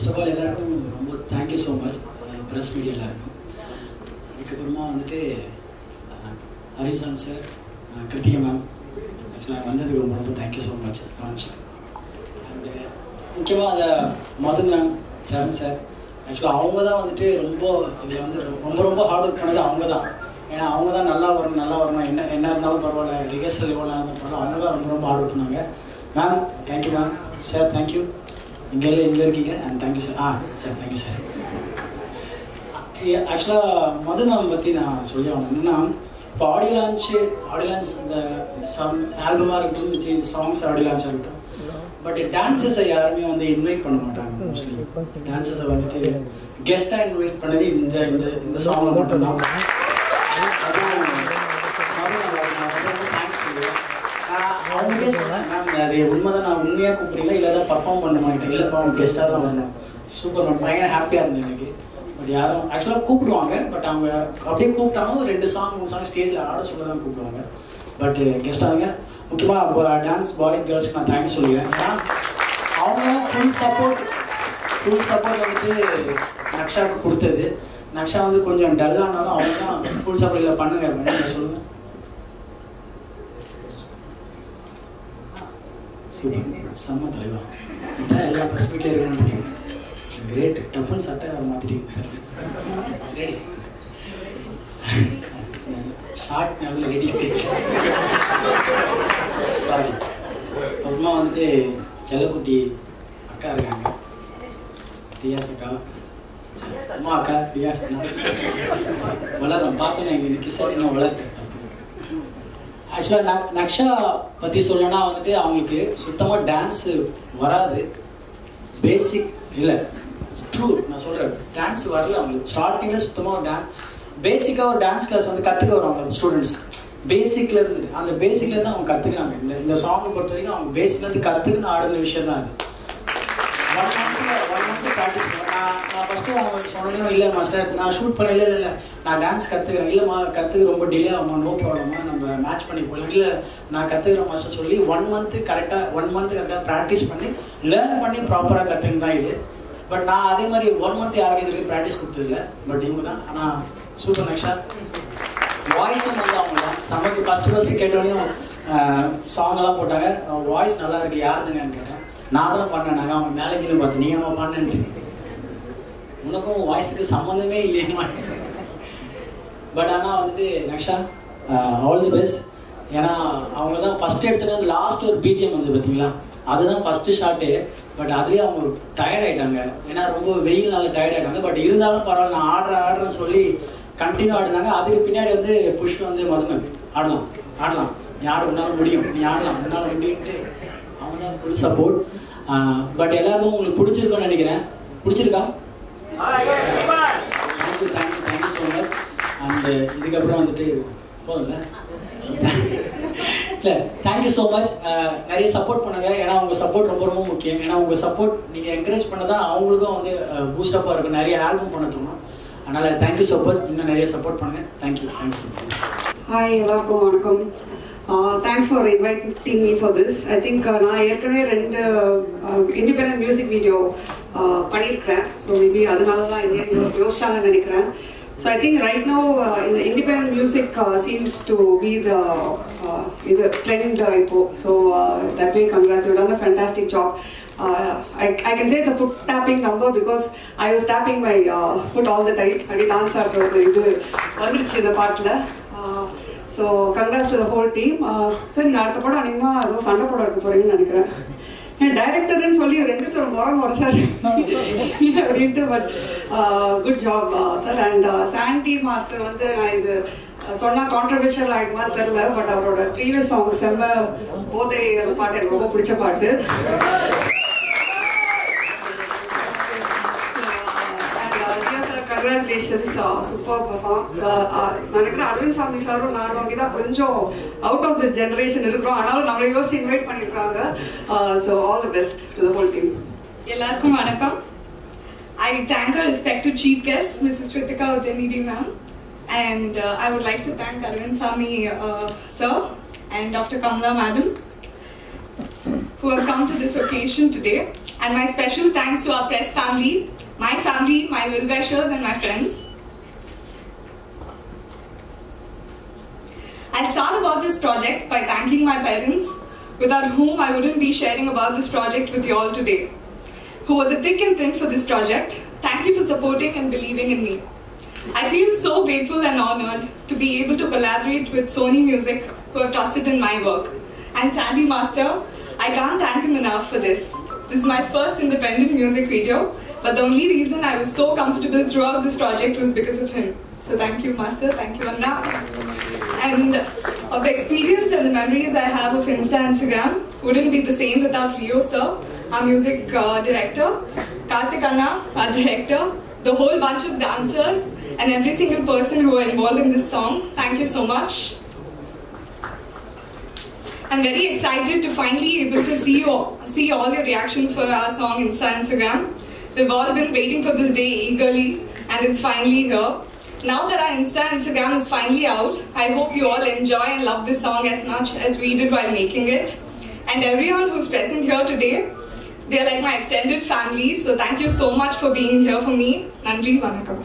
First of all எல்லாருக்கும் ரொம்ப thank you so much press media எல்லாருக்கும். அதுக்கப்புறமா வந்துட்டு ஹரிசாம் சார் கிருத்திகா மேம். ஆக்சுவலாக வந்ததுக்கு ரொம்ப ரொம்ப thank you so much launch and முக்கியமாக அந்த மது மேம் சரண் சார் ஆக்சுவலாக அவங்க தான் வந்துட்டு ரொம்ப இதில் வந்து ரொம்ப ரொம்ப ஹார்ட் ஒர்க் பண்ணது அவங்க தான். ஏன்னா அவங்க தான் நல்லா வரணும் நல்லா வரணும். என்ன என்ன இருந்தாலும் பரவாயில்ல. ரிகர்சல் எவ்வளோ இருந்தாலும் பரவாயில்ல. அவங்க தான் ரொம்ப ரொம்ப ஹார்ட் ஒர்க் பண்ணாங்க. Ma'am thank you ma'am sir thank you இங்கே எங்கே இருக்கீங்க? And thank you sir ah sir thank you sir ஆக்சுவலாக மது மேம் பற்றி நான் சொல்லி ஆகணும். என்னன்னா இப்போ ஆடியோ லான்ச்சு ஆடியோ லான்ச் இந்த சாங் ஆல்பமாக இருக்கட்டும் சாங்ஸ் ஆடியோ லான்ச்சாக இருக்கட்டும். பட் டான்ஸஸை யாருமே வந்து இன்வைட் பண்ண மாட்டாங்க மோஸ்ட்லி டான்ஸஸை வந்துட்டு கெஸ்ட்டாக இன்வைட் பண்ணது இந்த இந்த இந்த சாங்கில் மட்டும்தான் அதுவும் மது மேம் நான் ரொம்ப ரொம்ப தேங்க்ஸ் சொல்லுவேன் நான் அவங்களே சொன்னேன் மேம் அது உண்மைதான். நான் உண்மையாக கூப்பிடுறீங்களா இல்லை தான் பர்ஃபார்ம் பண்ண மாட்டேன் இல்லைப்பா அவங்க கெஸ்ட்டாக தான் வரணும். சூப்பர் மேம் பயங்கர ஹாப்பியாக இருந்தது எனக்கு. பட் யாரும் ஆக்சுவலாக கூப்பிடுவாங்க பட் அவங்க அப்படியே கூப்பிட்டாலும் ரெண்டு சாங் மூணு சாங் ஸ்டேஜில் ஆட சொல்ல தான் கூப்பிடுவாங்க பட் கெஸ்ட்டாக முக்கியமாக டான்ஸ் பாய்ஸ் கேர்ள்ஸ்க்கு நான் தேங்க்ஸ் சொல்லிக்கிறேன். ஏன்னா அவங்க ஃபுல் சப்போர்ட் ஃபுல் சப்போர்ட் வந்து நக்ஷாவுக்கு கொடுத்தது. நக்ஷா வந்து கொஞ்சம் டல்லானாலும் அவங்க தான் ஃபுல் சப்போர்ட் இல்லை பண்ணுங்க அப்படின்னு சூப்பர் செம்ம தலைவா இதான் எல்லா ப்ரெஸ் மீட்லேயே இருக்கணும் கிரேட் டப்புன்னு சட்டை வர மாற்றிட்டீங்க ரெடி ஷார்ட் லெவலில் ரெடி சாரி அப்புறமா வந்துட்டு செல்லக்குட்டி அக்கா இருக்காங்க ரியாஸ் அக்கா அம்மா அக்கா ரியாஸ் அக்கா வளர்றேன் பார்த்தோன்னே எங்கள் இன்னைக்கு சச்சினா வளர்ட்டேன் ஆக்சுவலாக நக்ஷா பற்றி சொல்லணும்னா வந்துட்டு அவங்களுக்கு சுத்தமாக டான்ஸு வராது. பேசிக் இல்லை. ட்ரூ நான் சொல்கிறேன் டான்ஸ் வரல அவங்களுக்கு. ஸ்டார்டிங்கில் சுத்தமாக டான்ஸ் பேசிக்காக ஒரு டான்ஸ் கிளாஸ் வந்து கற்றுக்க வரும் ஸ்டூடெண்ட்ஸ் பேசிக்ல இருந்து அந்த பேசிக்ல இருந்து அவங்க கற்றுக்குறாங்க இந்த இந்த சாங்கை பொறுத்த வரைக்கும் அவங்க பேசிக்ல இருந்து கற்றுக்குன்னு ஆடுன விஷயம் தான் அது. ஒன் மந்த்ல ஒன் மந்த் ப்ராக்டிஸ் நான் நான் ஃபஸ்ட்டு அவங்க சொன்னோம் இல்லை மாஸ்டர் நான் ஷூட் பண்ண இல்லை இல்லை நான் டான்ஸ் கற்றுக்கிறேன் இல்லைம்மா கற்றுக்க ரொம்ப டிலே ஆகும் நோ ப்ராப்ளம் மேட்ச் பண்ணி போகலாம் இல்லை நான் கற்றுக்கிற மாஸ்டர் சொல்லி ஒன் மந்த்து கரெக்டாக ஒன் மந்த்து கரெக்டாக ப்ராக்டிஸ் பண்ணி லேர்ன் பண்ணி ப்ராப்பராக கற்றுக்கிட்டு தான் இது. பட் நான் அதே மாதிரி ஒன் மந்த் யாருக்கு இது வரைக்கும் ப்ராக்டிஸ் கொடுத்ததில்ல. பட் இவங்க தான் ஆனால் சூப்பர் நக்ஷா வாய்ஸும் வந்து அவங்க தான். சமைக்கு ஃபஸ்ட்டு ஃபஸ்ட்டு கேட்டோடனையும் சாங்கெல்லாம் போட்டாங்க. போட்டாங்க வாய்ஸ் நல்லா இருக்கு யாருதுங்கன்னு கேட்டேன். நான் தான் பண்ணேன். நாங்கள் அவங்க மேலே கீழே பார்த்து நீங்கள் அவன் பண்ணேன்ட்டு உனக்கும் வாய்ஸுக்கு சம்மந்தமே இல்லையா பட் ஆனால் வந்துட்டு நக்ஷா ஆல் தி பெஸ்ட் ஏன்னா அவங்க தான் ஃபஸ்ட் எடுத்துட்டு வந்து லாஸ்ட் ஒரு பிஜிஎம் வந்து பார்த்தீங்களா அதுதான் ஃபஸ்ட்டு ஷாட்டு பட் அதுலேயே அவங்க டயர்ட் ஆயிட்டாங்க. ஏன்னா ரொம்ப வெயில்னால டயர்ட் ஆயிட்டாங்க. பட் இருந்தாலும் பரவாயில்ல நான் ஆடுறேன் ஆடுறேன்னு சொல்லி கண்டினியூ ஆடினாங்க. அதுக்கு பின்னாடி வந்து புஷ் வந்து மதுமன் ஆடலாம் ஆடலாம். நீ ஆட உன்னால முடியும். நீ ஆடலாம் உன்னால முடியும்ட்டு அவங்க தான் ஃபுல் சப்போர்ட் பட் எல்லாருக்கும் உங்களுக்கு பிடிச்சிருக்கும்னு நினைக்கிறேன். பிடிச்சிருக்கா? Thank you thank you thank you so much and இதுக்கப்புறம் வந்துட்டு போதும்ல? இல்லை தேங்க்யூ ஸோ மச் நிறைய சப்போர்ட் பண்ணுங்க. ஏன்னா உங்க சப்போர்ட் ரொம்ப ரொம்ப முக்கியம். ஏன்னா உங்க சப்போர்ட் நீங்கள் என்கரேஜ் பண்ணதான் அவங்களுக்கும் வந்து பூஸ்டப்பாக இருக்கும். நிறைய ஆல்பம் பண்ண தோணும். அதனால தேங்க்யூ ஸோ மச் இன்னும் நிறைய சப்போர்ட் பண்ணுங்க. தேங்க்யூ தேங்க்ஸ் ஹாய் எல்லாருக்கும் வணக்கம். Thanks for inviting me for this I think நான் ஏற்கனவே ரெண்டு இண்டிபெண்ட் மியூசிக் வீடியோ பண்ணியிருக்கிறேன். ஸோ மேபி அதனால தான் யோசிச்சாங்கன்னு நினைக்கிறேன். So I think right no இந்த independent music seems to be the இது ட்ரெண்ட் இப்போ so that way congrats you done a fantastic job uh, I, I can say it's a foot tapping number because I was tapping my uh, foot all the time. அப்படி dance ஆடுறது இது வந்துருச்சு இந்த பாட்டில் so congrats to the whole team சரி நீங்கள் அடுத்த படம் அநேகமாக ஏதோ சண்டை படம் எடுக்க போகிறீங்கன்னு நினைக்கிறேன் என் டைரக்டர்னு சொல்லி ஒரு எந்த சொல்ல முறை முறைச்சாரு அப்படின்ட்டு but good job sir and Sandy master வந்து நான் இது சொன்னா கான்ட்ரவர்ஷியல் ஆகிடுமான்னு தெரில பட் அவரோட ப்ரீவியஸ் சாங் செம்ம போதை பாட்டு எனக்கு ரொம்ப பிடிச்ச பாட்டு. கங்க்ராச்சுலேஷன்ஸ் சூப்பர் சாங் நினைக்கிறேன் அரவிந்த் சாமி சாரும் நானும் தான் கொஞ்சம் அவுட் ஆஃப் திஸ் ஜென்ரேஷன் இருக்கிறோம் ஆனாலும் நம்மளை யோசிச்சு இன்வைட் பண்ணியிருக்காங்க so all the best to the whole team எல்லாருக்கும் வணக்கம் I thank our respected chief guest, Mrs. Kritika Udanidi ma'am, and uh, I would like to thank Arvind Sami uh, sir and Dr. Kamla madam who have come to this occasion today. And my special thanks to our press family, my family, my well-wishers, and my friends. I'll start about this project by thanking my parents, without whom I wouldn't be sharing about this project with you all today, who were the thick and thin for this project. Thank you for supporting and believing in me. I feel so grateful and honored to be able to collaborate with Sony Music, who have trusted in my work. And Sandy Master, I can't thank him enough for this. This is my first independent music video, but the only reason I was so comfortable throughout this project was because of him. So thank you, Master. Thank you, Anna. And of the experience and the memories I have of Insta Instagram wouldn't be the same without Leo sir, our music uh, director, Kartik Anna, our director, the whole bunch of dancers, and every single person who were involved in this song. Thank you so much. I'm very excited to finally able to see you, see all your reactions for our song Insta Instagram. We've all been waiting for this day eagerly, and it's finally here. Now that our Insta Instagram is finally out, I hope you all enjoy and love this song as much as we did while making it. And everyone who's present here today, they're like my extended family, so thank you so much for being here for me. Nandri Vanakkam.